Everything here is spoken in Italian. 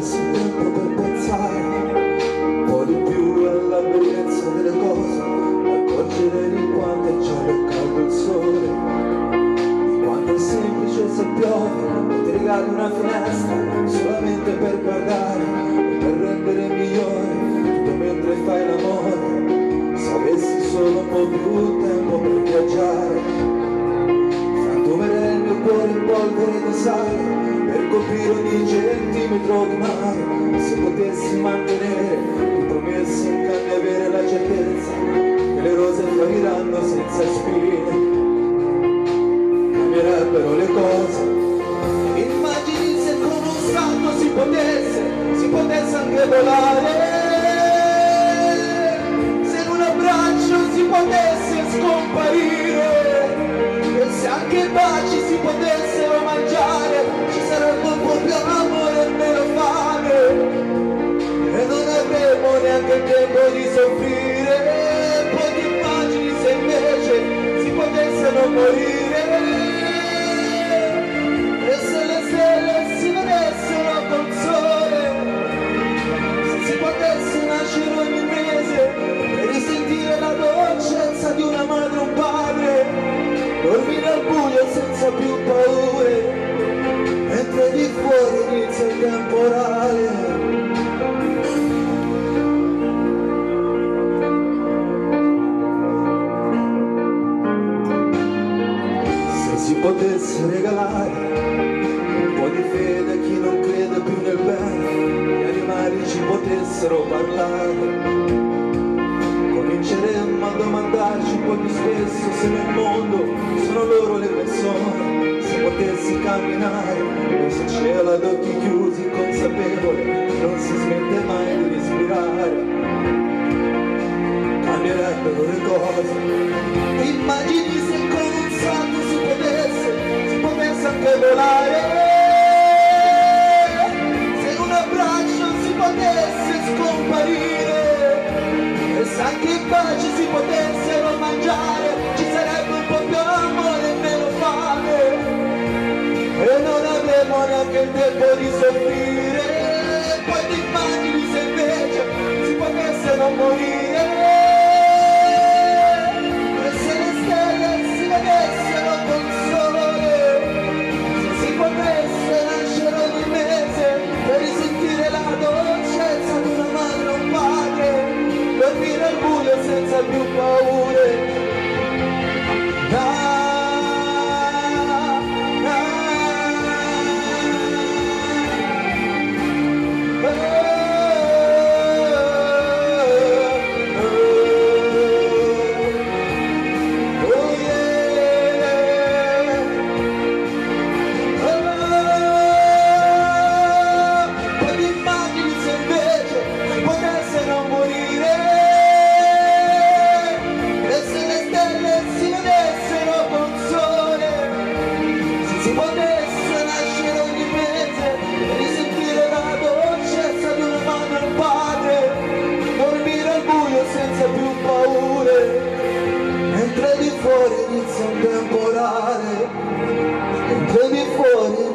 avessi tempo per pensare un po' di più alla bellezza delle cose, accorgere di quanto è giallo e il sole, di quanto è semplice se piove, regali una finestra solamente per guardare per rendere migliore tutto mentre fai l'amore, se avessi solo un po' più tempo per viaggiare, frantumerei il mio cuore in polvere di sale per coprire ogni centimetro di mare. Se potessi mantenere i promessi in cambio avere la certezza che le rose fioriranno senza spine. Cambierebbero le cose. Immagini se con un salto si potesse si potesse anche volare. Se in un abbraccio si potesse scomparire senza più paure mentre di fuori inizia il temporale. Se si potesse regalare un po' di fede a chi non crede più nel bene gli animali ci potessero parlare. Cominceremmo a domandarci un po' più spesso se nel mondo se potessi camminare questo avremo neanche il tempo di soffrire e poi ti immagini se invece si potessero morire fuori inizia un temporale di fuori